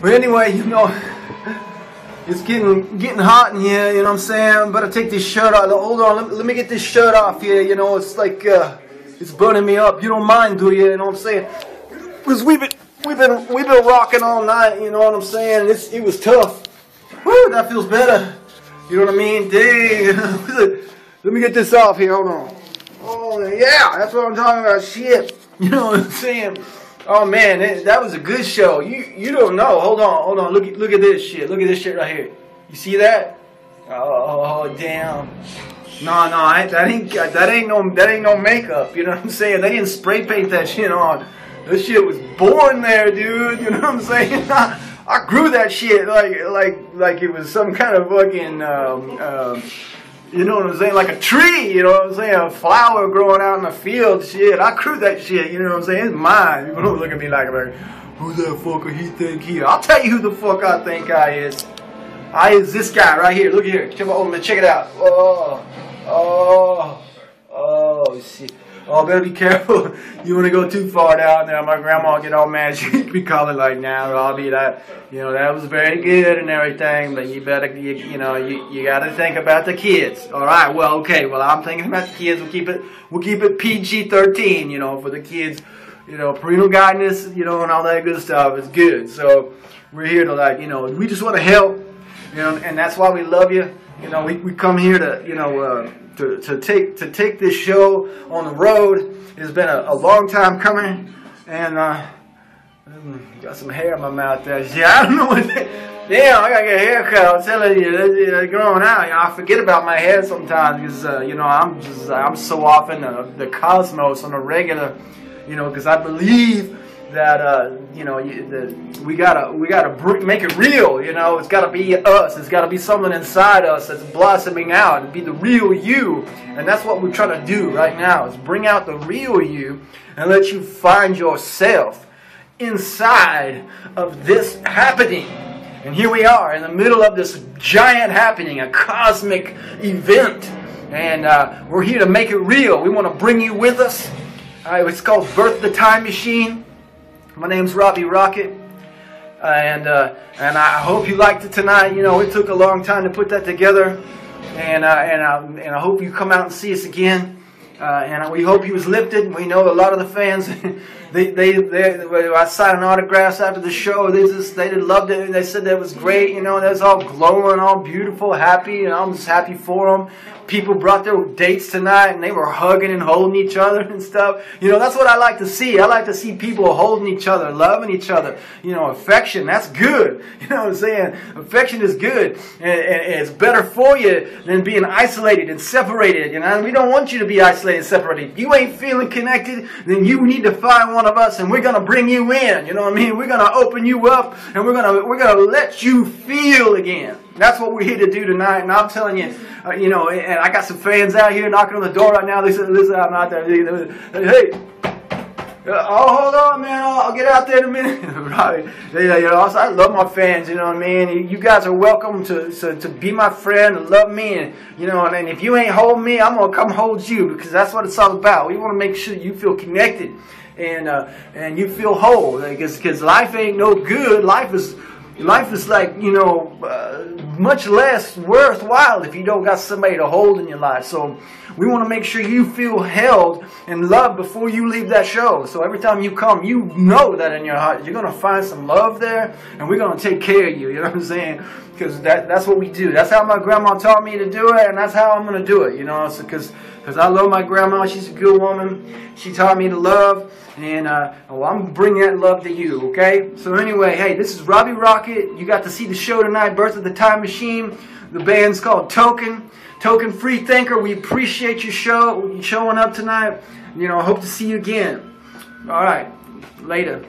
But anyway, you know, it's getting getting hot in here. You know what I'm saying? To take this shirt off. Hold on, let, let me get this shirt off here. You know, it's like uh, it's burning me up. You don't mind, do you? You know what I'm saying? Because we've been we've been we've been rocking all night. You know what I'm saying? It's, it was tough. Woo, that feels better. You know what I mean? Dang. let me get this off here. Hold on. Oh yeah, that's what I'm talking about. Shit. You know what I'm saying? Oh man, it, that was a good show. You you don't know. Hold on, hold on. Look look at this shit. Look at this shit right here. You see that? Oh damn. No, no, I, that ain't that ain't no that ain't no makeup. You know what I'm saying? They didn't spray paint that shit on. This shit was born there, dude. You know what I'm saying? I grew that shit like like like it was some kind of fucking um, um, you know what I'm saying? Like a tree, you know what I'm saying? A flower growing out in the field, shit. I crew that shit, you know what I'm saying? It's mine. People don't look at me like, like who the fuck he think he? I'll tell you who the fuck I think I is. I is this guy right here. Look here. Come Check, oh, check it out. Oh. Oh, better be careful. you want to go too far down there. My grandma get all mad. She'd be calling like, now, nah, I'll be that. You know, that was very good and everything, but you better, you, you know, you, you got to think about the kids. All right. Well, okay. Well, I'm thinking about the kids. We'll keep it, we'll keep it PG-13, you know, for the kids. You know, parental guidance, you know, and all that good stuff is good. So we're here to like, you know, we just want to help, you know, and that's why we love you. You know, we, we come here to, you know, uh, to, to take to take this show on the road. It's been a, a long time coming, and uh, got some hair in my mouth there. Yeah, I don't know what. That, damn, I gotta get a haircut. I'm telling you, it's growing out. You know, I forget about my hair sometimes because uh, you know I'm just I'm so off in the, the cosmos on a regular, you know, because I believe that uh, you know you, the, we gotta we gotta make it real. You know, it's gotta be us. It's gotta be something inside us that's blossoming out and be the real you. And that's what we're trying to do right now is bring out the real you and let you find yourself inside of this happening. And here we are in the middle of this giant happening, a cosmic event. And uh, we're here to make it real. We want to bring you with us. Uh, it's called Birth the Time Machine. My name's Robbie Rocket, and uh, and I hope you liked it tonight. You know, it took a long time to put that together, and uh, and I, and I hope you come out and see us again. Uh, and we hope he was lifted. We know a lot of the fans, they, they, they, I signed autographs after the show. They just, they loved it. They said that was great. You know, that was all glowing, all beautiful, happy, and I'm just happy for them people brought their dates tonight and they were hugging and holding each other and stuff. You know, that's what I like to see. I like to see people holding each other, loving each other. You know, affection, that's good. You know what I'm saying? Affection is good. And, and it's better for you than being isolated and separated. You know, we don't want you to be isolated and separated. If you ain't feeling connected, then you need to find one of us and we're going to bring you in. You know what I mean? We're going to open you up and we're going to, we're going to let you feel again. That's what we're here to do tonight. And I'm telling you, uh, you know, and I got some fans out here knocking on the door right now. They said, listen, I'm not there. Hey, oh, hold on, man. I'll, I'll, get out there in a minute. right. You know, I love my fans, you know what I mean? You guys are welcome to, to, to be my friend and love me. And, you know, and, and if you ain't hold me, I'm going to come hold you because that's what it's all about. We want to make sure you feel connected and, uh, and you feel whole because life ain't no good. Life is life is like you know uh, much less worthwhile if you don't got somebody to hold in your life so we want to make sure you feel held and loved before you leave that show so every time you come you know that in your heart you're going to find some love there and we're going to take care of you you know what i'm saying because that, that's what we do that's how my grandma taught me to do it and that's how i'm going to do it you know because so, because I love my grandma. She's a good woman. She taught me to love, and uh, well, I'm bringing that love to you, okay? So anyway, hey, this is Robbie Rocket. You got to see the show tonight, Birth of the Time Machine. The band's called Ocean. Ocean Free Thinker. We appreciate your show, showing up tonight. You know, hope to see you again. All right, later.